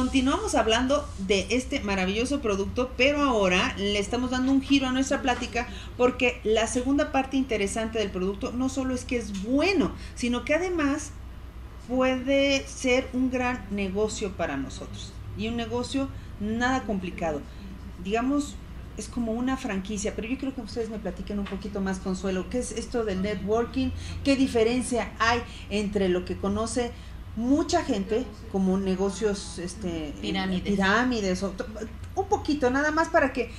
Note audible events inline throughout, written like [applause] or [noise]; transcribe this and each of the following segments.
continuamos hablando de este maravilloso producto, pero ahora le estamos dando un giro a nuestra plática porque la segunda parte interesante del producto no solo es que es bueno, sino que además puede ser un gran negocio para nosotros y un negocio nada complicado. Digamos, es como una franquicia, pero yo creo que ustedes me platiquen un poquito más, Consuelo, ¿qué es esto del networking? ¿Qué diferencia hay entre lo que conoce mucha gente como negocios este pirámides, un poquito nada más para que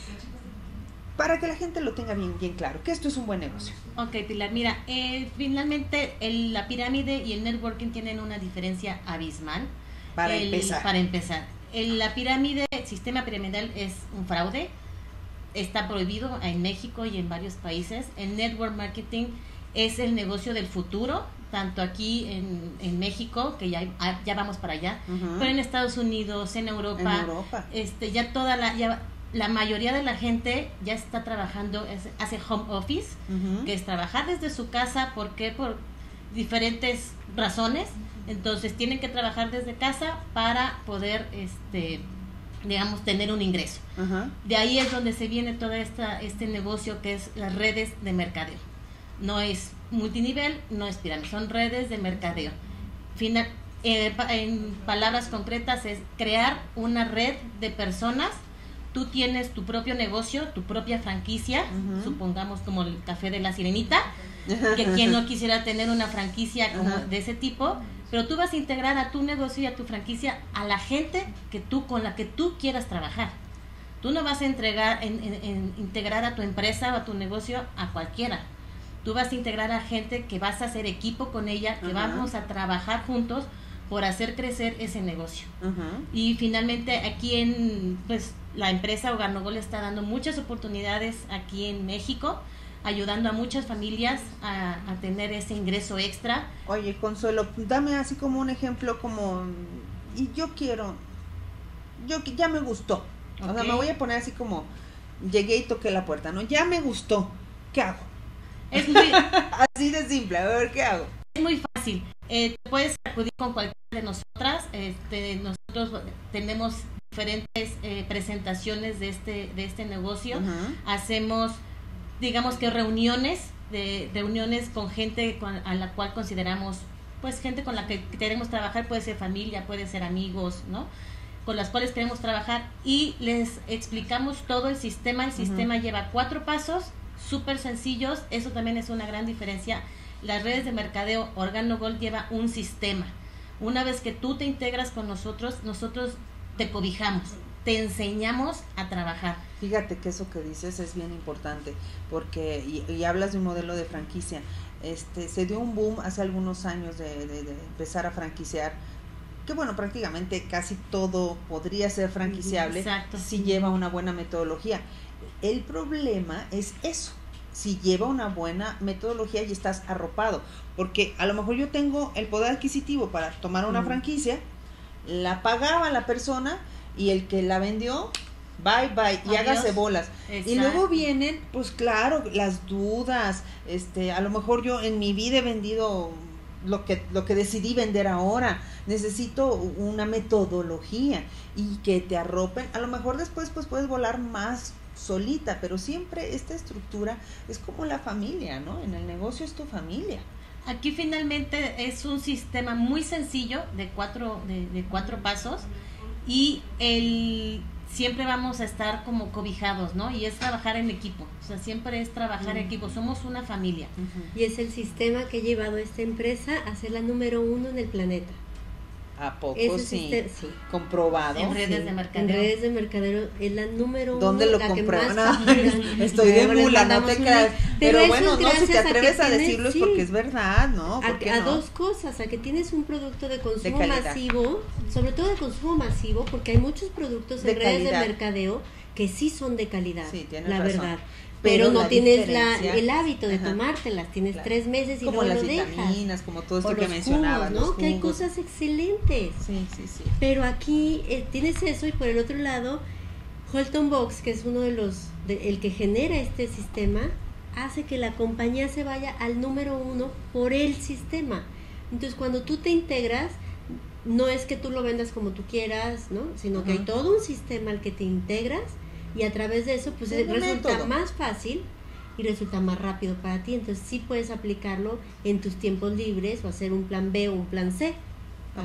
para que la gente lo tenga bien bien claro que esto es un buen negocio. Ok Pilar mira eh, finalmente la pirámide y el networking tienen una diferencia abismal. Para empezar. para empezar. La pirámide el sistema piramidal es un fraude está prohibido en México y en varios países. El network marketing es el negocio del futuro tanto aquí en, en México, que ya, ah, ya vamos para allá, pero en Estados Unidos, en Europa, este ya toda la ya la mayoría de la gente ya está trabajando, hace home office, que es trabajar desde su casa, ¿por qué? Por diferentes razones. Entonces tienen que trabajar desde casa para poder, este, digamos, tener un ingreso. De ahí es donde se viene todo esta, este negocio que es las redes de mercadeo. No es multinivel no es pirámide, son redes de mercadeo. Final, eh, en palabras concretas es crear una red de personas. Tú tienes tu propio negocio, tu propia franquicia, supongamos como el café de la sirenita, [laughs] que quien no quisiera tener una franquicia como de ese tipo, pero tú vas a integrar a tu negocio y a tu franquicia a la gente que tú con la que tú quieras trabajar. Tú no vas a entregar, en, integrar a tu empresa o a tu negocio a cualquiera tú vas a integrar a gente que vas a hacer equipo con ella, que vamos a trabajar juntos por hacer crecer ese negocio. Y finalmente aquí en, pues la empresa Hogar está dando muchas oportunidades aquí en México, ayudando a muchas familias a, tener ese ingreso extra. Oye, Consuelo, dame así como un ejemplo como, y yo quiero, yo ya me gustó. O sea, me voy a poner así como, llegué y toqué la puerta, ¿no? Ya me gustó. ¿Qué hago? Es muy, [laughs] Así de simple, a ver qué hago. Es muy fácil. Eh, puedes acudir con cualquiera de nosotras. Este, nosotros tenemos diferentes eh, presentaciones de este, de este negocio. Hacemos, digamos que reuniones, de reuniones con gente a la cual consideramos, pues gente con la que queremos trabajar, puede ser familia, puede ser amigos, ¿no? con las cuales queremos trabajar y les explicamos todo el sistema. El sistema lleva cuatro pasos súper sencillos, eso también es una gran diferencia. Las redes de mercadeo Organo Gold lleva un sistema. Una vez que tú te integras con nosotros, nosotros te cobijamos, te enseñamos a trabajar. Fíjate que eso que dices es bien importante, porque, y, hablas de un modelo de franquicia, este, se dio un boom hace algunos años de, de empezar a franquiciar, que bueno, prácticamente casi todo podría ser franquiciable si lleva una buena metodología. El problema es eso, si lleva una buena metodología y estás arropado, porque a lo mejor yo tengo el poder adquisitivo para tomar una franquicia, la pagaba la persona y el que la vendió, bye bye, y hágase bolas. Y luego vienen, pues claro, las dudas, este, a lo mejor yo en mi vida he vendido lo que, lo que decidí vender ahora. Necesito una metodología y que te arropen. A lo mejor después pues puedes volar más solita, pero siempre esta estructura es como la familia, ¿no? En el negocio es tu familia. Aquí finalmente es un sistema muy sencillo de cuatro, de, cuatro pasos y el siempre vamos a estar como cobijados, ¿no? Y es trabajar en equipo, o sea, siempre es trabajar en equipo, somos una familia. Y es el sistema que ha llevado a esta empresa a ser la número uno en el planeta. ¿A poco sí? Comprobado. En redes de mercadeo. En redes de mercadeo es la número uno. ¿Dónde lo comprueban? [laughs] estoy de mula, no te creas. Pero, bueno, no, si te atreves a, decirlo es porque es verdad, ¿no? A, dos cosas, a que tienes un producto de consumo masivo, sobre todo de consumo masivo, porque hay muchos productos en redes de mercadeo que sí son de calidad, sí, la verdad pero, no tienes la, el hábito de tomártelas, tienes tres meses y como luego las vitaminas, como todo esto que mencionabas, ¿no? Que hay cosas excelentes. Sí, sí, sí. Pero aquí eh, tienes eso y por el otro lado, Holton Box, que es uno de los, el que genera este sistema, hace que la compañía se vaya al número uno por el sistema. Entonces, cuando tú te integras, no es que tú lo vendas como tú quieras, ¿no? Sino que hay todo un sistema al que te integras y a través de eso pues resulta más fácil y resulta más rápido para ti. Entonces sí puedes aplicarlo en tus tiempos libres o hacer un plan B o un plan C.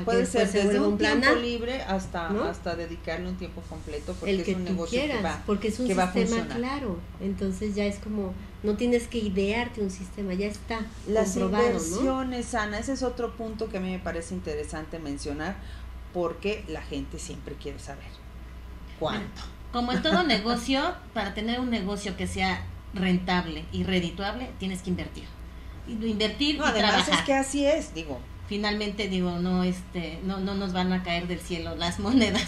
Puede ser desde un, tiempo libre hasta, hasta dedicarle un tiempo completo porque el que es un negocio quieras, que va, porque es un sistema claro. Entonces ya es como, no tienes que idearte un sistema, ya está Las inversiones, Ana, ese es otro punto que a mí me parece interesante mencionar porque la gente siempre quiere saber cuánto. Como en todo negocio, para tener un negocio que sea rentable y redituable, tienes que invertir. Invertir no, y además es que así es, digo. Finalmente, digo, no, este, no, no nos van a caer del cielo las [laughs] monedas.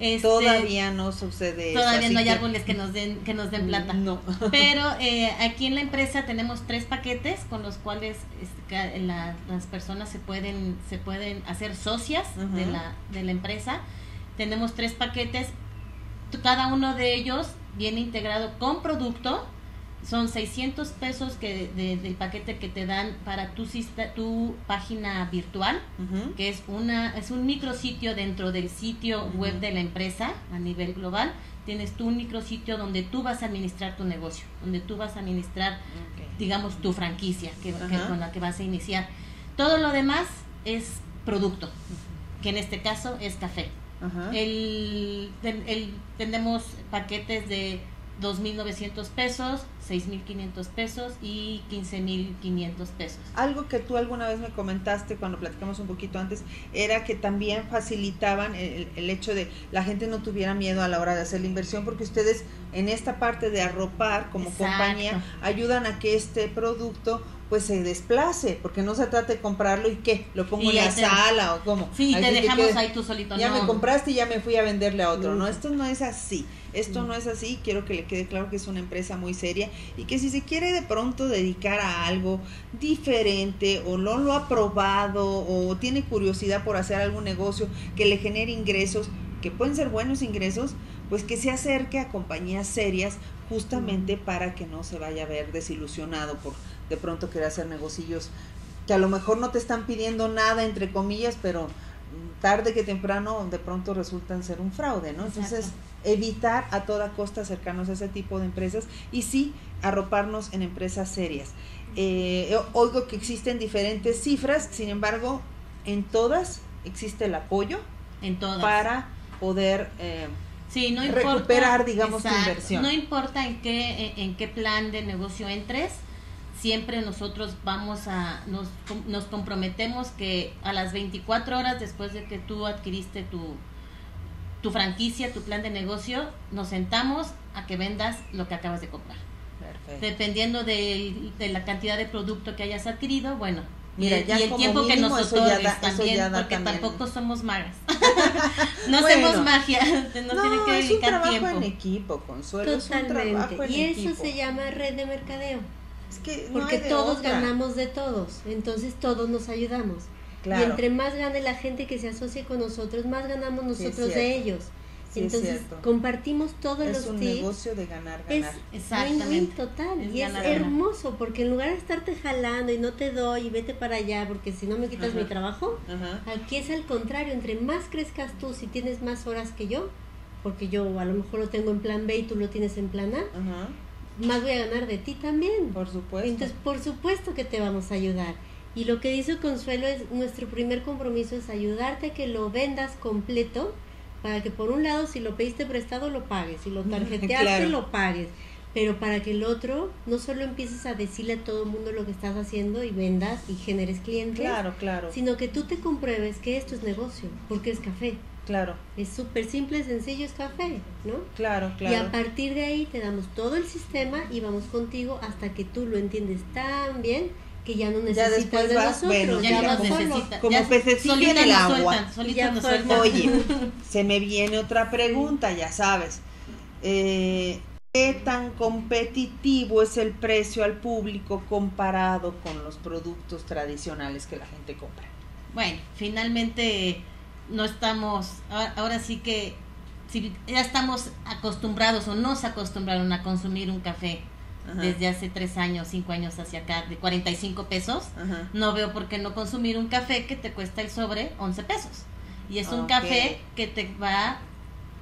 Este, todavía no sucede todavía no hay árboles que nos den que nos den plata no. [laughs] pero eh, aquí en la empresa tenemos tres paquetes con los cuales este, las personas se pueden se pueden hacer socias de la de la empresa tenemos tres paquetes cada uno de ellos viene integrado con producto son 600 pesos que del paquete que te dan para tu, tu página virtual, que es, una, es un micrositio dentro del sitio web de la empresa a nivel global. Tienes tu micrositio donde tú vas a administrar tu negocio, donde tú vas a administrar, digamos, tu franquicia que, con la que vas a iniciar. Todo lo demás es producto, que en este caso es café. El, el, tenemos paquetes de 2.900 pesos, 6.500 pesos y 15.500 pesos. Algo que tú alguna vez me comentaste cuando platicamos un poquito antes era que también facilitaban el, el, hecho de la gente no tuviera miedo a la hora de hacer la inversión porque ustedes en esta parte de arropar como compañía ayudan a que este producto pues se desplace, porque no se trata de comprarlo y qué, lo pongo en la sala o cómo. Sí, te dejamos ahí tú solito. Ya me compraste y ya me fui a venderle a otro, no, esto no es así. Esto no es así, quiero que le quede claro que es una empresa muy seria y que si se quiere de pronto dedicar a algo diferente o no lo ha probado o tiene curiosidad por hacer algún negocio que le genere ingresos, que pueden ser buenos ingresos, pues que se acerque a compañías serias justamente para que no se vaya a ver desilusionado por de pronto querer hacer negocios que a lo mejor no te están pidiendo nada, entre comillas, pero tarde que temprano de pronto resultan ser un fraude, ¿no? Entonces, evitar a toda costa acercarnos a ese tipo de empresas y sí arroparnos en empresas serias. Eh, oigo que existen diferentes cifras, sin embargo, en todas existe el apoyo en todas. para poder eh, sí, no recuperar, digamos, tu inversión. No importa en qué, en qué plan de negocio entres, siempre nosotros vamos a, nos, nos comprometemos que a las 24 horas después de que tú adquiriste tu, tu franquicia, tu plan de negocio, nos sentamos a que vendas lo que acabas de comprar. Perfecto. Dependiendo de, de la cantidad de producto que hayas adquirido, bueno, Mira, y, el tiempo que nos otorgues también, porque tampoco somos magas. [laughs] no hacemos magia, no, [laughs] no, tiene que dedicar es un trabajo tiempo. en equipo, Consuelo, Totalmente. es un trabajo en y eso se llama red de mercadeo. Es que porque todos ganamos de todos, entonces todos nos ayudamos. Y entre más gane la gente que se asocie con nosotros, más ganamos nosotros de ellos. Entonces compartimos todos los tips. Es un negocio de ganar, ganar. Es Exactamente. total. y es hermoso porque en lugar de estarte jalando y no te doy y vete para allá porque si no me quitas mi trabajo, aquí es al contrario. Entre más crezcas tú, si tienes más horas que yo, porque yo a lo mejor lo tengo en plan B y tú lo tienes en plan A, más voy a ganar de ti también. Por supuesto. Entonces, por supuesto que te vamos a ayudar. Y lo que dice Consuelo es, nuestro primer compromiso es ayudarte a que lo vendas completo, para que por un lado, si lo pediste prestado, lo pagues, si lo [laughs] tarjeteaste, lo pagues. Pero para que el otro no solo empieces a decirle a todo el mundo lo que estás haciendo y vendas y generes clientes, claro, claro. sino que tú te compruebes que esto es negocio, porque es café. Claro. Es súper simple, sencillo, es café, ¿no? Claro, claro. Y a partir de ahí te damos todo el sistema y vamos contigo hasta que tú lo entiendes tan bien que ya no necesitas de nosotros. Bueno, ya, no necesitas. Como pececillo en el agua. Sueltan, Oye, se me viene otra pregunta, ya sabes. Eh, ¿Qué tan competitivo es el precio al público comparado con los productos tradicionales que la gente compra? Bueno, finalmente no estamos, ahora sí que si ya estamos acostumbrados o nos acostumbraron a consumir un café desde hace tres años, cinco años hacia acá, de 45 pesos, no veo por qué no consumir un café que te cuesta el sobre 11 pesos. Y es un café que te va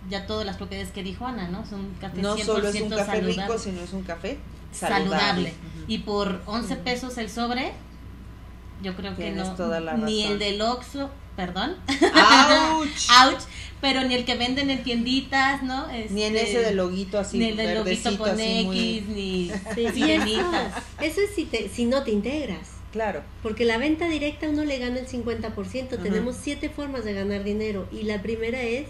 ya todas las propiedades que dijo Ana, ¿no? Son café no solo es un café rico, sino es un café saludable. Y por 11 pesos el sobre, yo creo que no. ni el del Oxxo, perdón. ¡Auch! [laughs] ¡Auch! Pero ni el que venden en tienditas, ¿no? ni en ese del loguito así. Ni el del loguito con X, ni sirenitas. Eso es si, te, si no te integras. Claro. Porque la venta directa uno le gana el 50%. Tenemos siete formas de ganar dinero. Y la primera es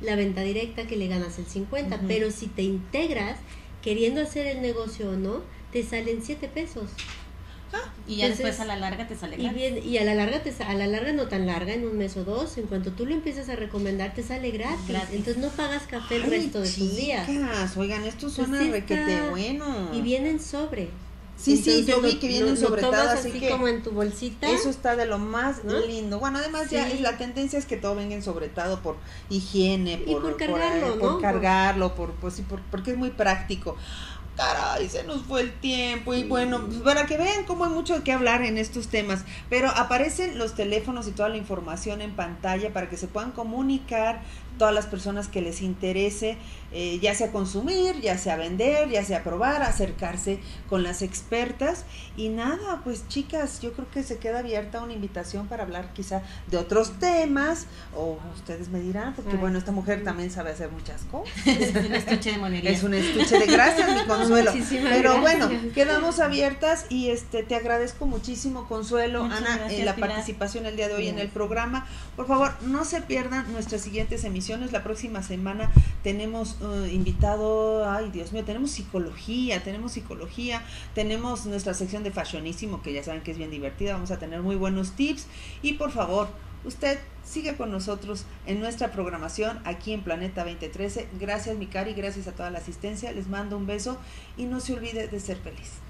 la venta directa que le ganas el 50%. Pero si te integras, queriendo hacer el negocio o no, te salen siete pesos. Ah, y ya después a la larga te sale gratis. Y, bien, y a la larga te a la larga no tan larga, en un mes o dos, en cuanto tú lo empiezas a recomendar te sale gratis. Entonces no pagas café el resto de tus días. Oigan, esto suena pues requete bueno. Y vienen sobre. Sí, sí, yo vi que vienen sobre todo así, que como en tu bolsita. Eso está de lo más lindo. Bueno, además ya la tendencia es que todo venga sobretado por higiene, por, por cargarlo, por, por cargarlo, por, pues, por, porque es muy práctico caray, se nos fue el tiempo y bueno, pues, para que vean cómo hay mucho que hablar en estos temas, pero aparecen los teléfonos y toda la información en pantalla para que se puedan comunicar todas las personas que les interese, eh, ya sea consumir, ya sea vender, ya sea probar, acercarse con las expertas. Y nada, pues chicas, yo creo que se queda abierta una invitación para hablar quizá de otros temas, o ustedes me dirán, porque bueno, esta mujer también sabe hacer muchas cosas. Es un estuche de monería. Es un estuche de gracias, mi consuelo. Pero bueno, quedamos abiertas y este te agradezco muchísimo, Consuelo, Ana, en la participación el día de hoy en el programa. Por favor, no se pierdan nuestras siguientes emisiones la próxima semana tenemos uh, invitado, ay Dios mío, tenemos psicología, tenemos psicología, tenemos nuestra sección de fashionísimo, que ya saben que es bien divertida, vamos a tener muy buenos tips. Y por favor, usted sigue con nosotros en nuestra programación aquí en Planeta 2013. Gracias, Mikari, gracias a toda la asistencia. Les mando un beso y no se olvide de ser feliz.